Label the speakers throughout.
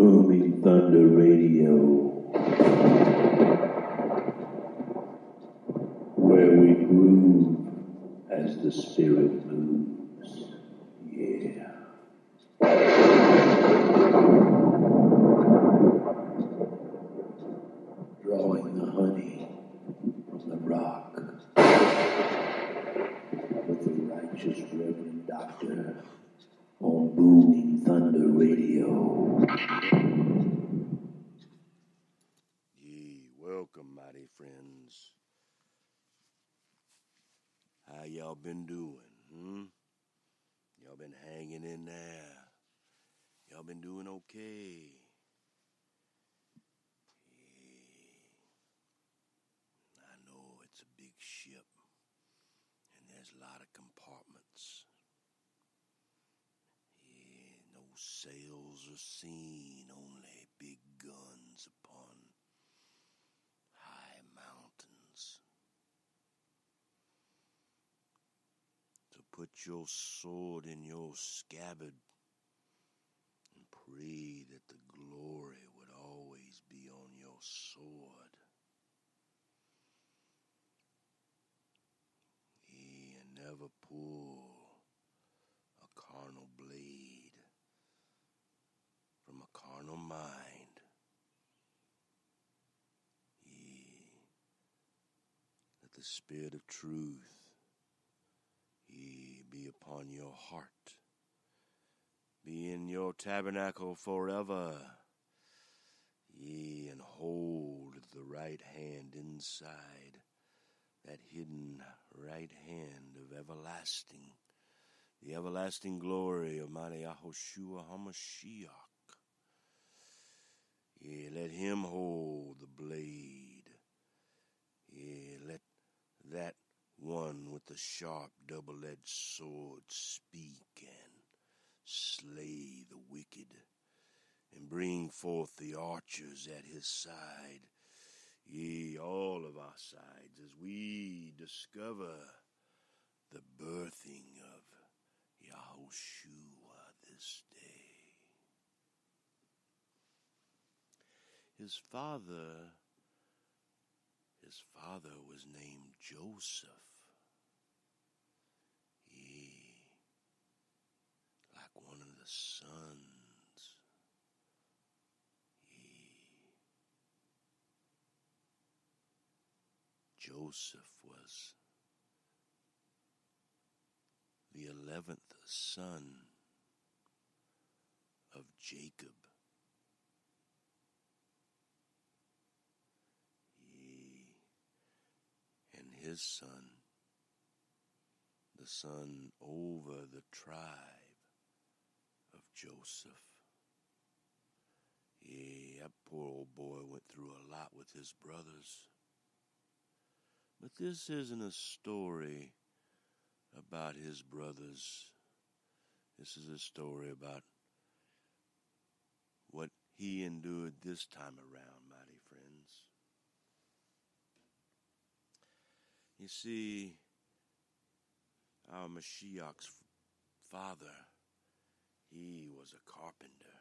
Speaker 1: Booming Thunder Radio, where we groove as the spirit moves. Yeah. Drawing the honey from the rock with the righteous Reverend Doctor on Booming
Speaker 2: friends. How y'all been doing? Hmm? Y'all been hanging in there. Y'all been doing okay. Yeah. I know it's a big ship, and there's a lot of compartments. Yeah, no sails are seen, only big guns upon high mountains. So put your sword in your scabbard and pray that the glory would always be on your sword. Ye and never pull a carnal blade from a carnal mind. Ye let the spirit of truth be upon your heart. Be in your tabernacle forever. Ye and hold the right hand inside that hidden right hand of everlasting, the everlasting glory of mighty Yahushua HaMashiach. Yea, let him hold the blade. Yea, let that one with the sharp double-edged sword speak and slay the wicked and bring forth the archers at his side ye all of our sides as we discover the birthing of Yahushua this day. His father, his father was named Joseph. He, like one of the sons, he, Joseph was the eleventh son of Jacob. And his son, the son over the tribe Joseph. Yeah, that poor old boy went through a lot with his brothers. But this isn't a story about his brothers. This is a story about what he endured this time around, mighty friends. You see, our Mashiach's father, he was a carpenter.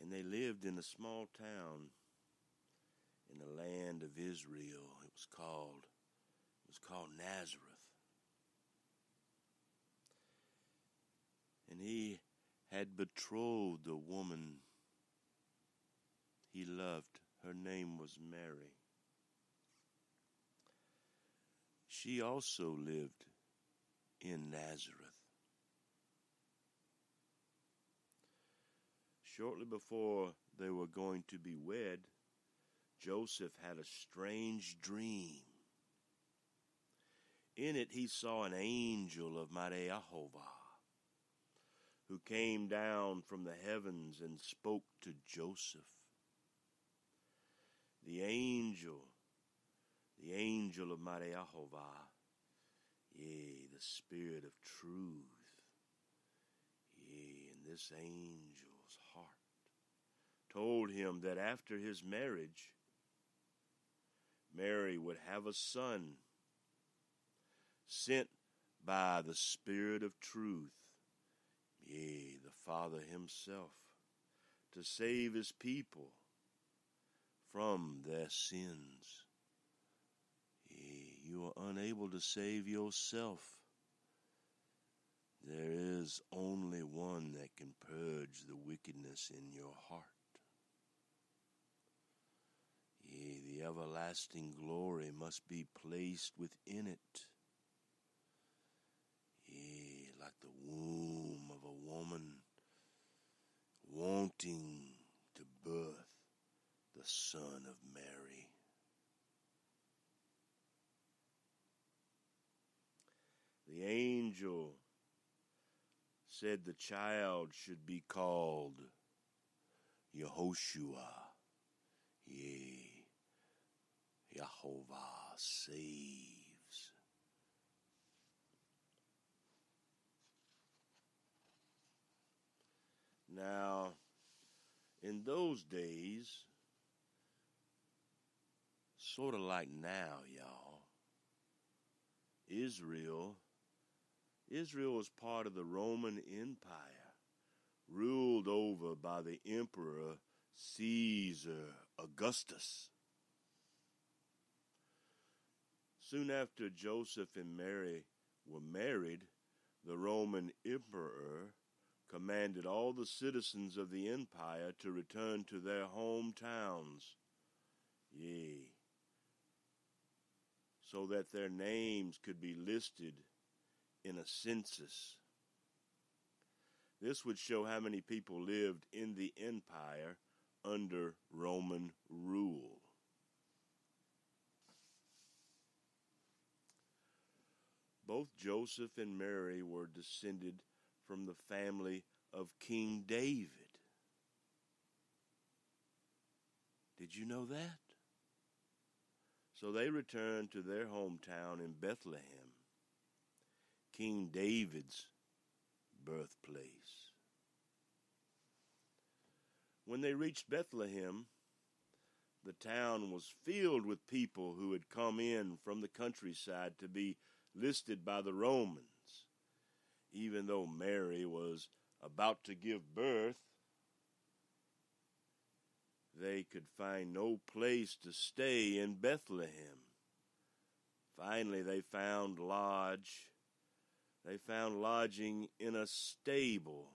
Speaker 2: And they lived in a small town in the land of Israel. It was called it was called Nazareth. And he had betrothed a woman he loved. Her name was Mary. She also lived in Nazareth. Shortly before they were going to be wed, Joseph had a strange dream. In it, he saw an angel of mighty Jehovah who came down from the heavens and spoke to Joseph. The angel, the angel of mighty Jehovah, yea, the spirit of truth, yea, in this heart, told him that after his marriage, Mary would have a son sent by the Spirit of truth, yea, the Father Himself. to save his people from their sins. Yea, You are unable to save yourself. There is only one that can purge the wickedness in your heart. Yea, the everlasting glory must be placed within it. Yea, like the womb of a woman wanting to birth the Son of Mary. The angel said the child should be called Yehoshua. Yea, Jehovah saves. Now, in those days, sort of like now, y'all, Israel Israel was part of the Roman Empire, ruled over by the Emperor Caesar Augustus. Soon after Joseph and Mary were married, the Roman Emperor commanded all the citizens of the empire to return to their hometowns. Yea, so that their names could be listed in a census. This would show how many people lived in the empire under Roman rule. Both Joseph and Mary were descended from the family of King David. Did you know that? So they returned to their hometown in Bethlehem. King David's birthplace. When they reached Bethlehem, the town was filled with people who had come in from the countryside to be listed by the Romans. Even though Mary was about to give birth, they could find no place to stay in Bethlehem. Finally, they found lodge they found lodging in a stable.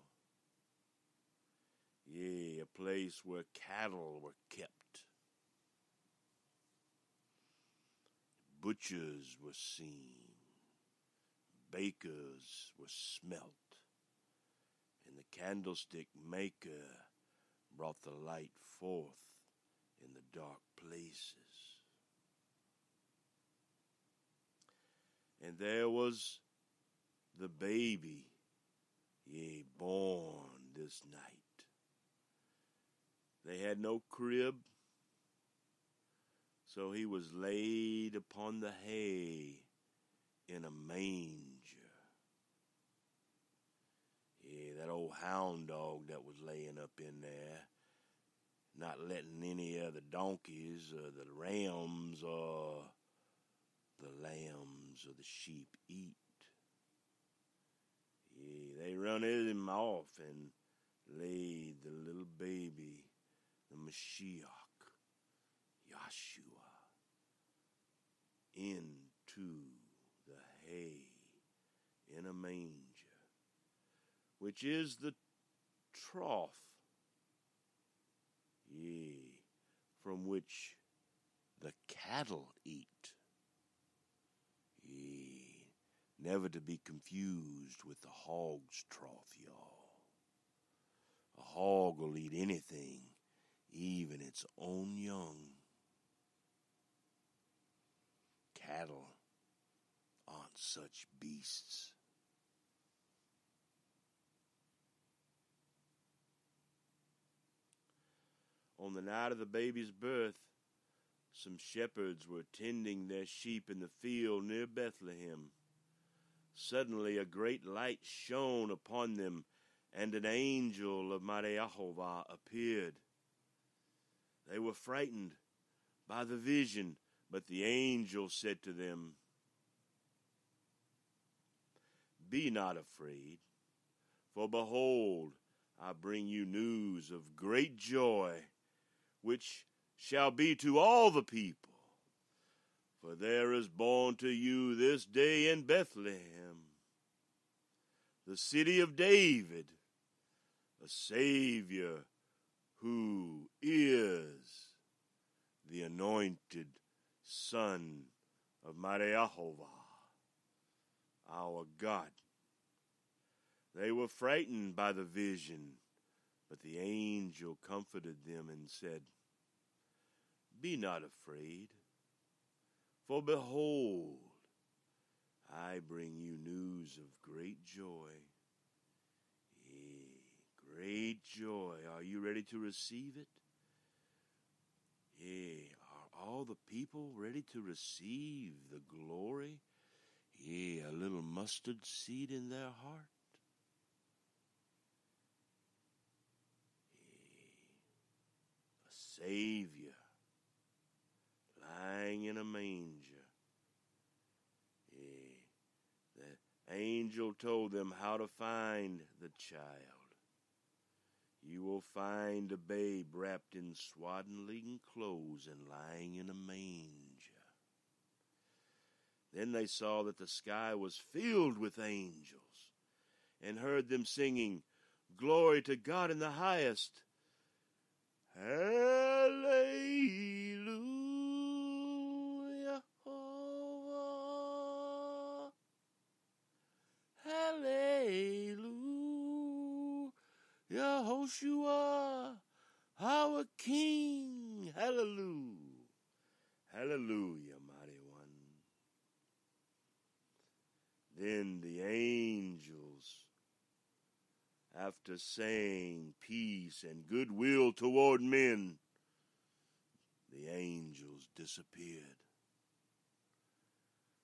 Speaker 2: Yea, a place where cattle were kept. Butchers were seen, bakers were smelt, and the candlestick maker brought the light forth in the dark places. And there was the baby, yea, born this night. They had no crib, so he was laid upon the hay in a manger. Yeah, that old hound dog that was laying up in there, not letting any of the donkeys or the rams or the lambs or the sheep eat. Yeah, they run him off and laid the little baby, the Mashiach, Yeshua, into the hay in a manger, which is the trough, yea, from which the cattle eat. Yea never to be confused with the hog's trough, y'all. A hog will eat anything, even its own young. Cattle aren't such beasts. On the night of the baby's birth, some shepherds were tending their sheep in the field near Bethlehem. Suddenly a great light shone upon them, and an angel of Jehovah appeared. They were frightened by the vision, but the angel said to them, Be not afraid, for behold, I bring you news of great joy, which shall be to all the people. For there is born to you this day in Bethlehem, the city of David, a Savior who is the anointed Son of Mariahovah, our God. They were frightened by the vision, but the angel comforted them and said, Be not afraid, for behold, I bring you news of great joy. Yea, great joy. Are you ready to receive it? Yea, are all the people ready to receive the glory? Yea, a little mustard seed in their heart? Savior lying in a manger. Yeah. The angel told them how to find the child. You will find a babe wrapped in swaddling clothes and lying in a manger. Then they saw that the sky was filled with angels and heard them singing, Glory to God in the highest Hallelujah. Hallelujah. Yehoshua, our King. Hallelujah. Hallelujah, mighty one. Then the angels after saying peace and goodwill toward men, the angels disappeared.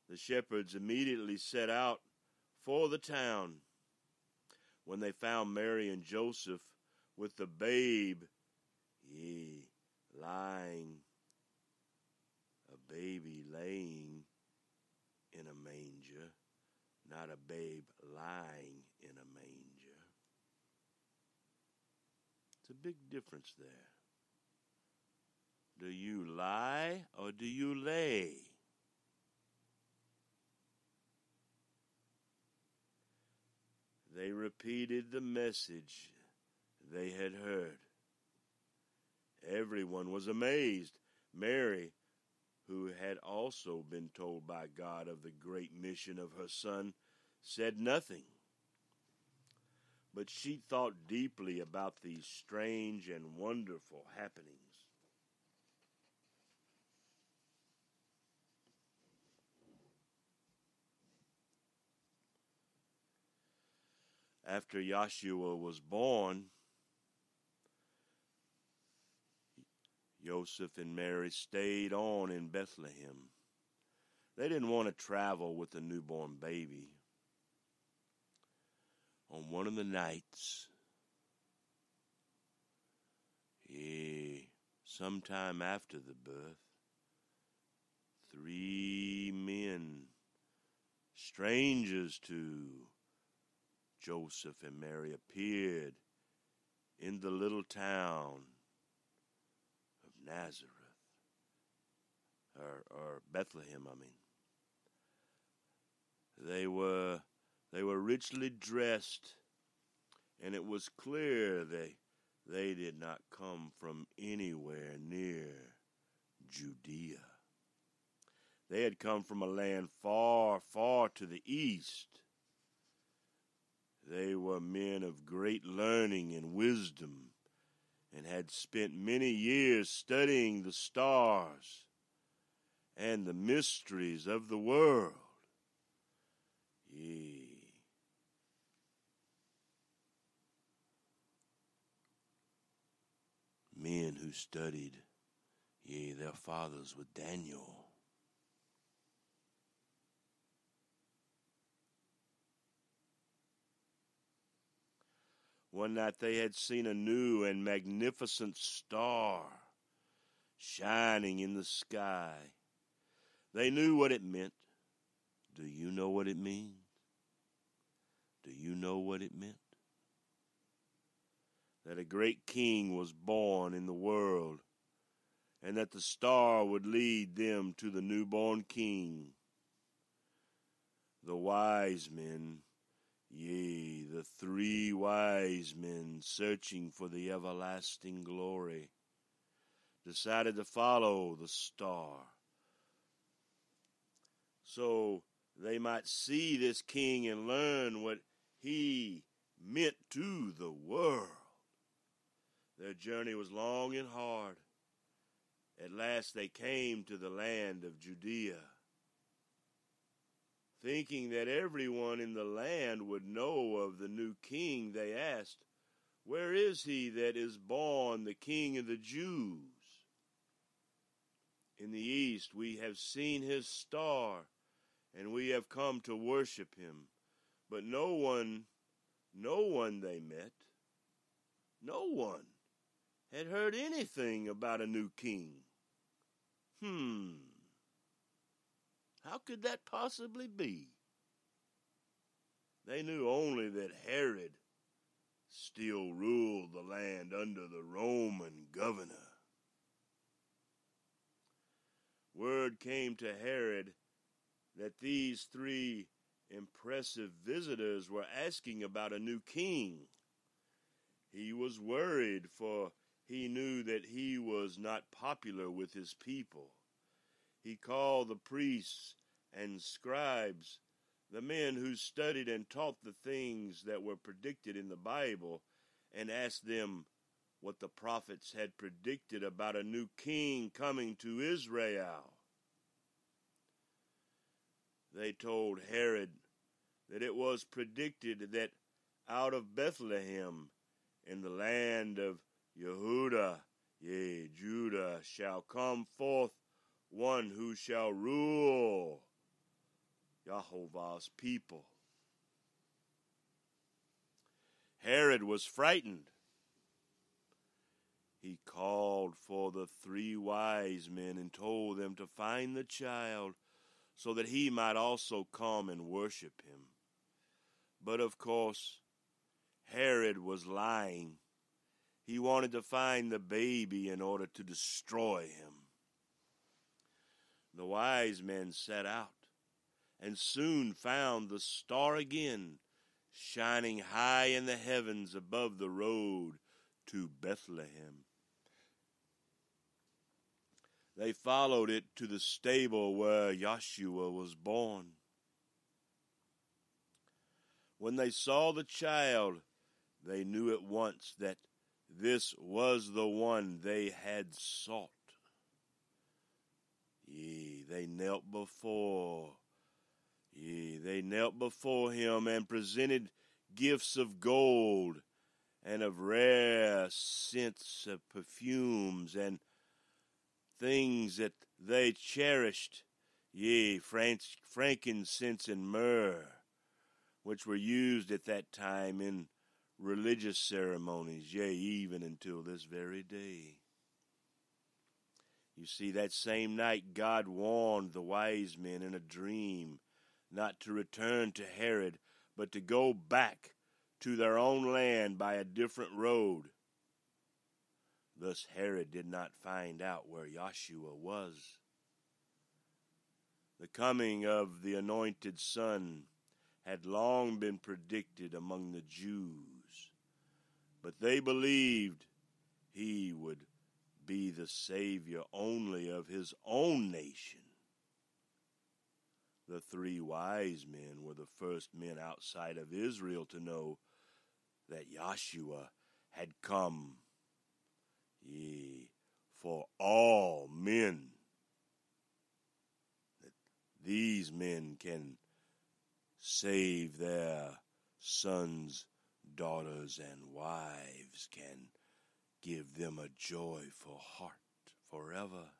Speaker 2: The shepherds immediately set out for the town. When they found Mary and Joseph with the babe, ye lying, a baby laying in a manger, not a babe lying in a manger. It's a big difference there. Do you lie or do you lay? They repeated the message they had heard. Everyone was amazed. Mary, who had also been told by God of the great mission of her son, said nothing but she thought deeply about these strange and wonderful happenings. After Yeshua was born, Joseph and Mary stayed on in Bethlehem. They didn't want to travel with the newborn baby on one of the nights, eh, sometime after the birth, three men, strangers to Joseph and Mary, appeared in the little town of Nazareth, or, or Bethlehem, I mean. They were they were richly dressed, and it was clear they, they did not come from anywhere near Judea. They had come from a land far, far to the east. They were men of great learning and wisdom and had spent many years studying the stars and the mysteries of the world. Ye men who studied, yea, their fathers with Daniel. One night they had seen a new and magnificent star shining in the sky. They knew what it meant. Do you know what it means? Do you know what it meant? That a great king was born in the world, and that the star would lead them to the newborn king. The wise men, yea, the three wise men searching for the everlasting glory, decided to follow the star so they might see this king and learn what he meant to the world. Their journey was long and hard. At last they came to the land of Judea. Thinking that everyone in the land would know of the new king, they asked, Where is he that is born the king of the Jews? In the east we have seen his star, and we have come to worship him. But no one, no one they met, no one had heard anything about a new king. Hmm. How could that possibly be? They knew only that Herod still ruled the land under the Roman governor. Word came to Herod that these three impressive visitors were asking about a new king. He was worried, for he knew that he was not popular with his people. He called the priests and scribes, the men who studied and taught the things that were predicted in the Bible, and asked them what the prophets had predicted about a new king coming to Israel. They told Herod that it was predicted that out of Bethlehem in the land of Yehuda, yea, Judah, shall come forth one who shall rule Jehovah's people. Herod was frightened. He called for the three wise men and told them to find the child so that he might also come and worship him. But of course, Herod was lying. He wanted to find the baby in order to destroy him. The wise men set out and soon found the star again, shining high in the heavens above the road to Bethlehem. They followed it to the stable where Yeshua was born. When they saw the child, they knew at once that this was the one they had sought. Yea, they knelt before, yea, they knelt before him and presented gifts of gold and of rare scents of perfumes and things that they cherished, yea, frankincense and myrrh, which were used at that time in religious ceremonies, yea, even until this very day. You see, that same night God warned the wise men in a dream not to return to Herod, but to go back to their own land by a different road Thus Herod did not find out where Yeshua was. The coming of the anointed Son had long been predicted among the Jews, but they believed he would be the Savior only of his own nation. The three wise men were the first men outside of Israel to know that Yeshua had come ye for all men that these men can save their sons, daughters, and wives, can give them a joyful heart forever.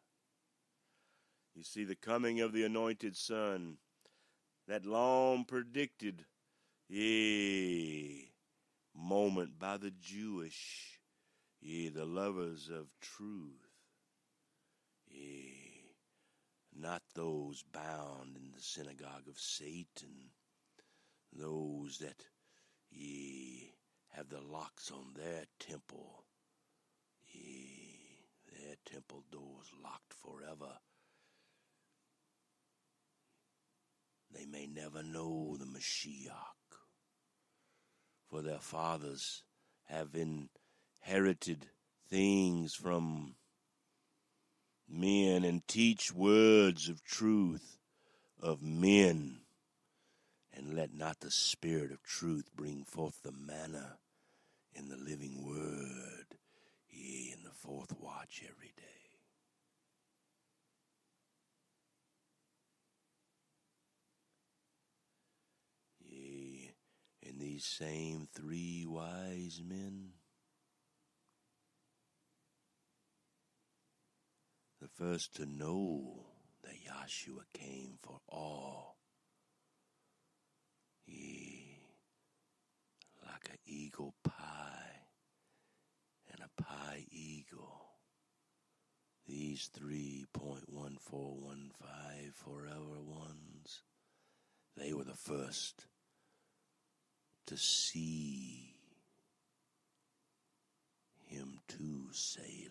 Speaker 2: You see, the coming of the anointed Son, that long predicted, yea, moment by the Jewish ye the lovers of truth, ye not those bound in the synagogue of Satan, those that ye have the locks on their temple. Yea, their temple doors locked forever. They may never know the Mashiach, for their fathers have inherited things from men and teach words of truth of men. And let not the spirit of truth bring forth the manna in the living word, yea, in the fourth watch every day. Yea, and these same three wise men the first to know that Yahshua came for all. Ye, like an eagle pie and a pie eagle. These 3.1415 forever ones, they were the first to see him to say,